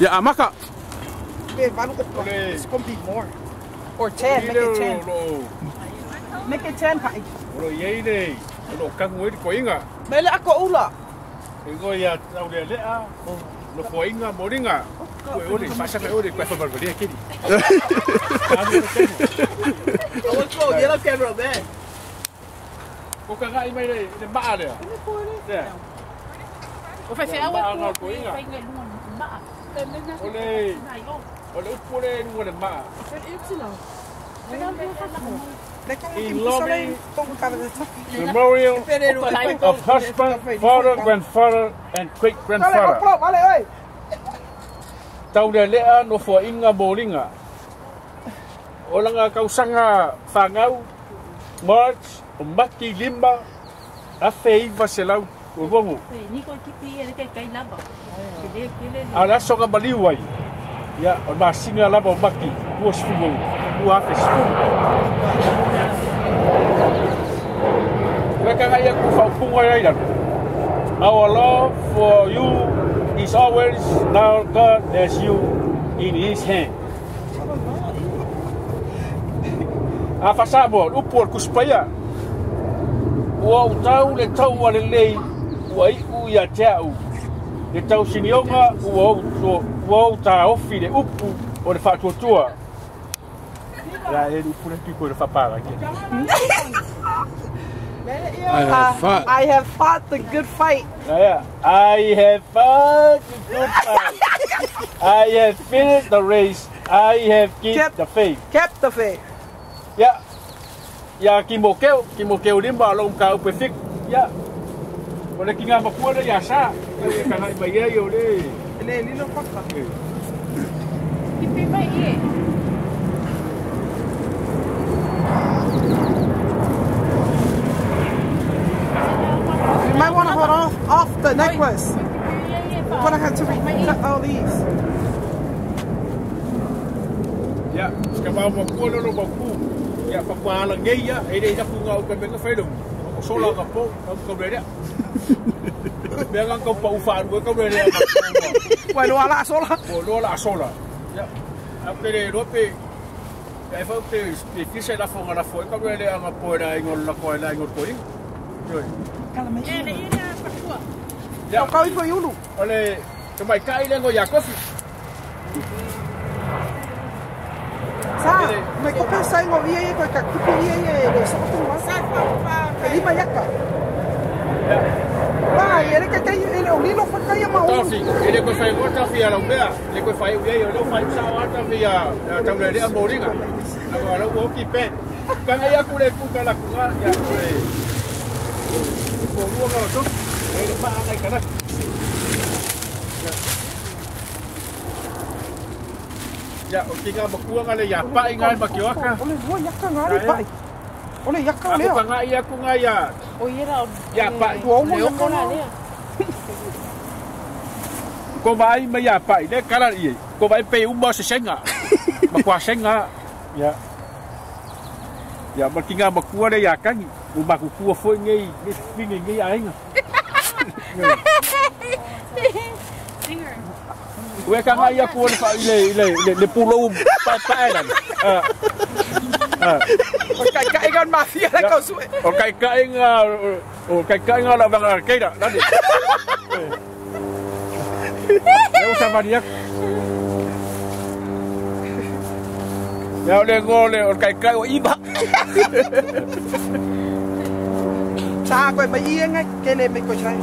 Ya amaka. Babe, I don't Okay. It's gonna be more. Or 10, make it 10. Lo Make it 10, pai. lo yei nei. Lo kang ngoi ko inga. Mele ako ula. E go ya tau le le a. Lo ko inga mo ringa. Ko ori fa sa ka ori ko fa bar bar kiri. Let's go, yellow camera, man. Ko ka ga i mai le le ba le. Le. Ủa phải phải Ba áo ngal cô ko inga. Oleh. Memorial of husband, father, grandfather, and great grandfather. Tau de lea no fo inga boringa. Olanga kausanga fangau, march, mati limba, afei vaselau. Ko ko. Ni ko kiti kai laba. Kile kile. Ala so ka bali. Ya, on ba laba baki. Ko sfugo. Ko afe sfugo. Weka ngai ku fa fu ngai ai. Our love for you is always now God as you in his hand. A fa sabo, upor kuspaya. Wa utau le tau wale lei ua i u ia te au. Le tau sinionga, ua o ua o ta ofi le upu o le whatuatua. Ia e upu le tuko le whapara ke. I have fought. I have fought the good fight. Ia, I have fought the good fight. I have finished the race. I have kept Kept- the faith. Kept the faith. Ya. Ya ki mo keu, ki mo keu limba lo ka upe fik. You might want to hold off off the necklace. but I had to have to cut all these. Yeah, ska ba mo kuona no ba ku. solar kampung, kau boleh dia. Biarkan kau kau pau far kau boleh dia. Kau lu ala solar. Kau oh, lu ala solar. Ya. Apa dia lu pe? Kau faham pe? Pe kisah la fong la fong kau boleh dia ngah pau dah ingol la pau dah ingol pau. Jadi. Kalau macam ni. Ya, kau itu yulu. Oleh, cuma kau ini ngoyak kopi. Sa, me copia sai movia e coi ca cupia e so tu va sa pa yaka. Pa, ele que tem ele o lilo fa kai ma o. Tofi, ele ko fai ko tofi ala umbea. Le ko fai uia yo lo fai sa wa tofi ya. Ta le le moringa. Agora o ki pe. Kanga ya ku le ku ka la ku nga ya ku le. Ko lu nga to. Ele pa ai kana. Ya, o kinga makua nga le ya pa ingai makiwaka. Ole, wo yaka ngari pa. Ole yaka Aku leo. pa nga ia ku nga ya. Ôi vậy đâu. Ya pa. Wo mo Nếu yaka có là na. đi. Ko vai mai ya pai ne kala i. Ko vai pe uma se senga. Ma kwa senga. Ya. Ya ma kinga ma kua le ya kangi. U ma ku kua foi ngai ni fingi ngai. Singer. Ue ka ngai ya ku le le le le pulo pa pa dan. Kai kai gan mafia le kau su. O kai kai nga o kai kai nga la bang arcade dan. Eu sama dia. Ya le ngole o kai kai o iba. Sa ko mai ngai ke le me ko chai.